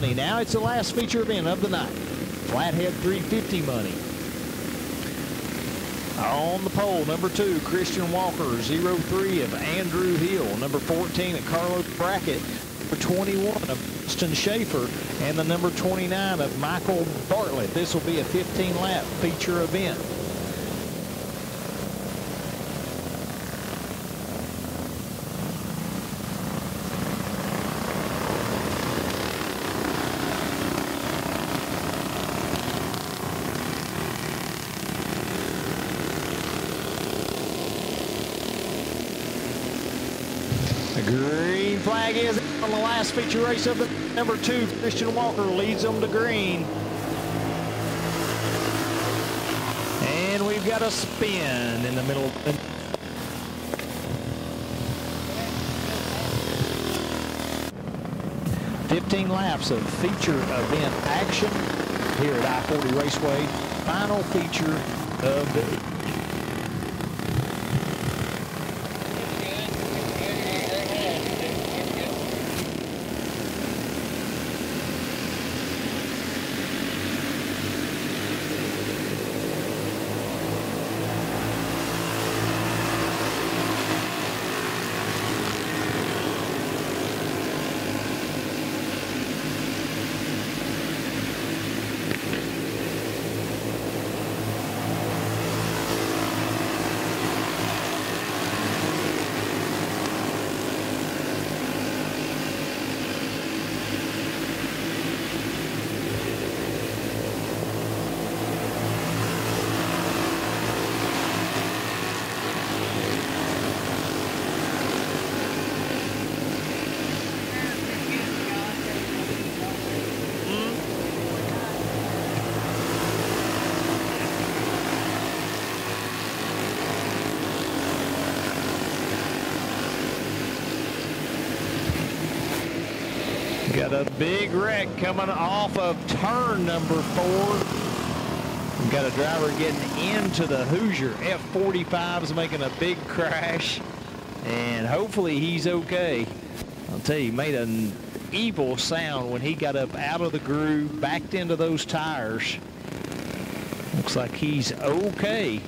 money. Now it's the last feature event of the night. Flathead 350 money. On the pole, number two, Christian Walker, 03 of Andrew Hill. Number 14 at Carlos Brackett. Number 21 of Austin Schaefer. And the number 29 of Michael Bartlett. This will be a 15-lap feature event. Green flag is on the last feature race of the number two. Christian Walker leads them to green. And we've got a spin in the middle. 15 laps of feature event action here at I-40 Raceway. Final feature of the Got a big wreck coming off of turn number four. We've got a driver getting into the Hoosier F45s making a big crash. And hopefully he's okay. I'll tell you, made an evil sound when he got up out of the groove, backed into those tires. Looks like he's okay.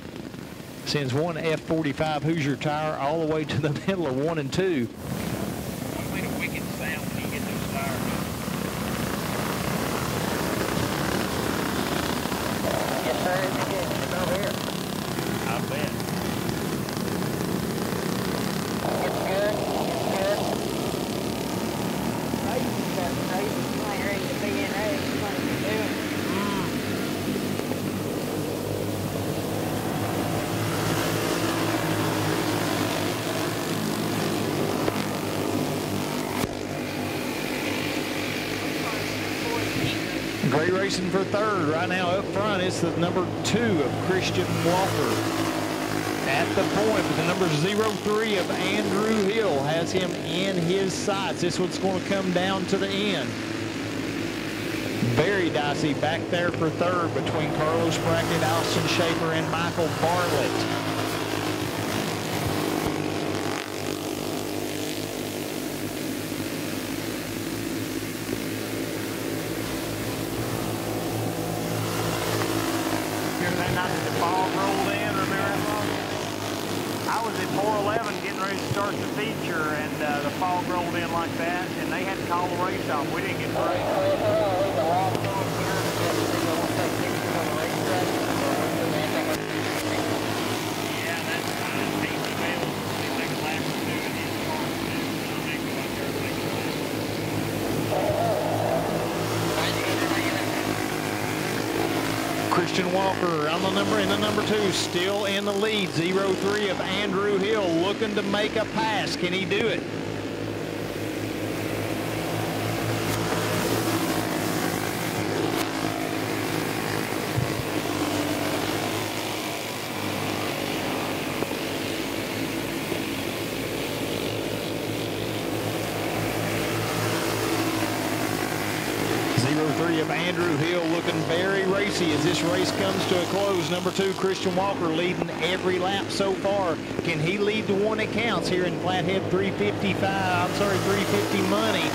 Sends one F45 Hoosier tire all the way to the middle of one and two. made a wicked sound when you get those tires. Yes, sir. It's good. It's over here. I bet. It's good. It's good. Racing's got racing. You ain't ready to be in there. You want to be doing. Great racing for third. Right now up front is the number two of Christian Walker. At the point, but the number 03 of Andrew Hill has him in his sights. This one's going to come down to the end. Very dicey back there for third between Carlos Brackett, Austin Schaefer, and Michael Bartlett. Fog rolled in, fog? I was at 411 getting ready to start the feature and uh, the fog rolled in like that and they had to call the race off. We didn't get the race. Yeah, that's fine. Easy bail. They take a lap or two and then start to do it. And they go out there and take a lap. Christian Walker on the number in the number two, still in the lead. 0-3 of Andrew Hill looking to make a pass. Can he do it? Zero three of Andrew Hill looking very racy as this race comes to a close. Number two, Christian Walker leading every lap so far. Can he lead the one that counts here in Flathead 355? I'm sorry, 350 money.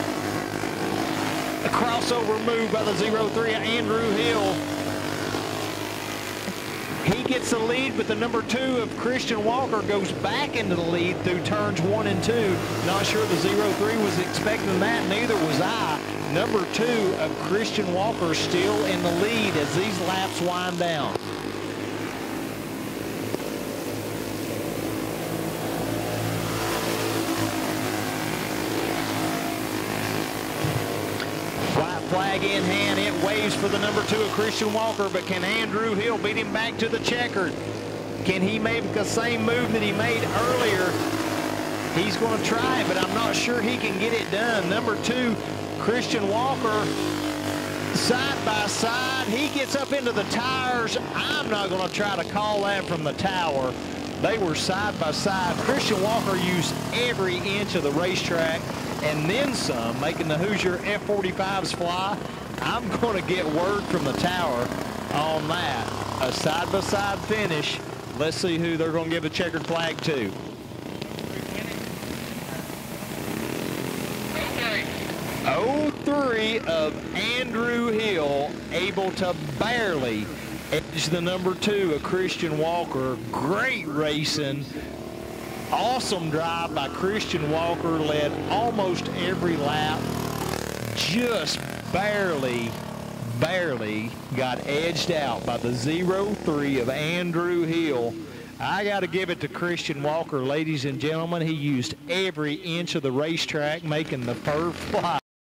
A crossover move by the 0-3 Andrew Hill. He gets the lead, but the number two of Christian Walker goes back into the lead through turns one and two. Not sure the 0-3 was expecting that, neither was I. Number two of Christian Walker still in the lead as these laps wind down. Flag in hand. It waves for the number two of Christian Walker, but can Andrew Hill beat him back to the checkered? Can he make the same move that he made earlier? He's going to try it, but I'm not sure he can get it done. Number two, Christian Walker, side by side. He gets up into the tires. I'm not going to try to call that from the tower. They were side by side. Christian Walker used every inch of the racetrack and then some, making the Hoosier F-45s fly. I'm going to get word from the tower on that. A side-by-side -side finish. Let's see who they're going to give a checkered flag to. Oh three of Andrew Hill able to barely edge the number two of Christian Walker. Great racing. Awesome drive by Christian Walker. Led almost every lap. Just barely, barely got edged out by the 0-3 of Andrew Hill. I got to give it to Christian Walker, ladies and gentlemen. He used every inch of the racetrack, making the fur fly.